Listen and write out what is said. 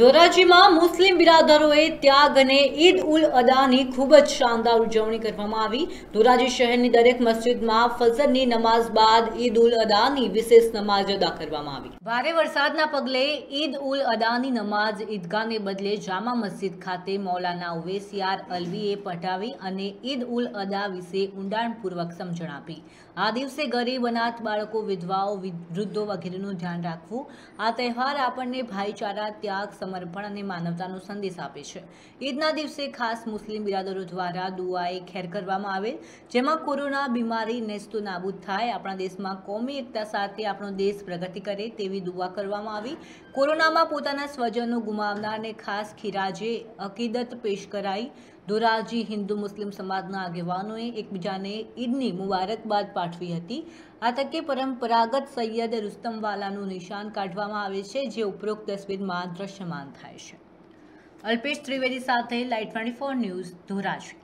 ધોરાજીમાં મુસ્લિમ બિરાદરોએ ત્યાગ અને ઈદ ઉલ અદાની ખૂબ જ શાનદાર ઉજવણી કરવામાં આવી. ધોરાજી શહેરની દરેક મસ્જિદમાં ફજરની નમાઝ બાદ ઈદ ઉલ અદાની વિશેષ નમાઝ અદા કરવામાં આવી. ભારે વરસાદના પગલે ઈદ ઉલ અદાની નમાઝ ઈદગાહને બદલે જામા મસ્જિદ ખાતે મૌલાના ઉવેસિયાર અલવીએ પઢાવી અને ઈદ ઉલ અદા વિશે ઊંડાણપૂર્વક સમજણ આપી. આ દિવસે ગરીબ, અનાથ બાળકો, વિધવાઓ વૃદ્ધો વગેરેનું ધ્યાન રાખવું. આ તહેવાર આપણને ભાઈચારા, ત્યાગ સમર્પણ અને માનવતાનો સંદેશ આપે છે. ઈદના દિવસે ખાસ મુસ્લિમ બિરાદરો દ્વારા દુઆએ ખેર કરવામાં આવે, જેમાં કોરોના બીમારી નેસ્તો નાબૂદ થાય, આપણા દેશમાં કોમી એકતા સાથે આપણો દેશ પ્રગતિ કરે તેવી દુઆ કરવામાં આવી. કોરોનામાં પોતાના સ્વજનો ગુમાવનારને ખાસ ખિરાજે અકીદત પેશ કરાઈ. ધોરાજી હિન્દુ મુસ્લિમ સમાજના આગેવાનોએ એકબીજાને ઈદની મુબારકબાદ પાઠવી હતી. આ તકે પરંપરાગત સૈયદ રુસ્તમવાલાનું નિશાન કાઢવામાં આવે છે, જે ઉપરોક્ત તસવીરમાં દ્રશ્યમાન થાય છે. અલ્પેશ ત્રિવેદી સાથે light twenty four news, Dhoraji.